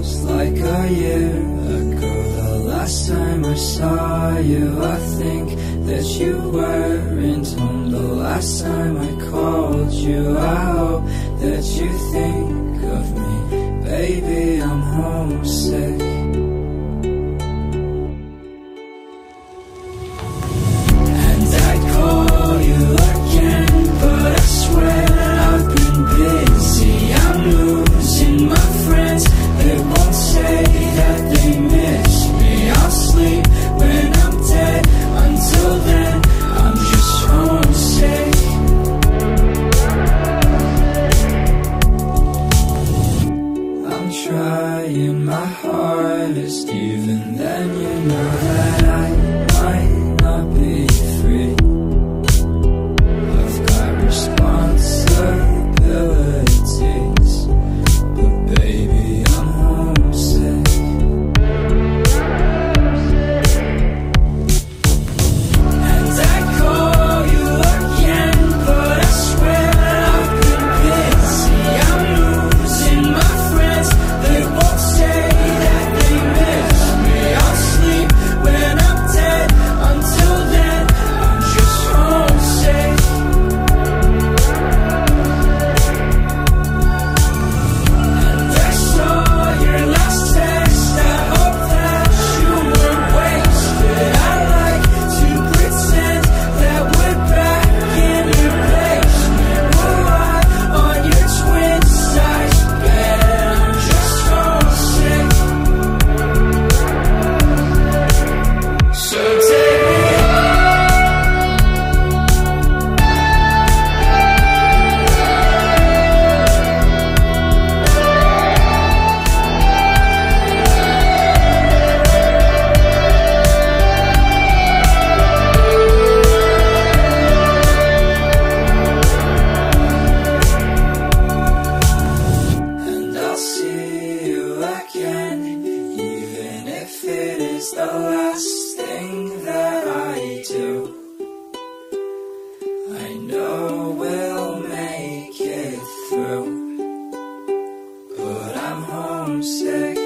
feels like a year ago. The last time I saw you I think that you weren't. Home The last time I called you I hope that you think of me. Baby, I'm homesick. In my hardest, even then you're not the last thing that I do. I know we'll make it through, but I'm homesick.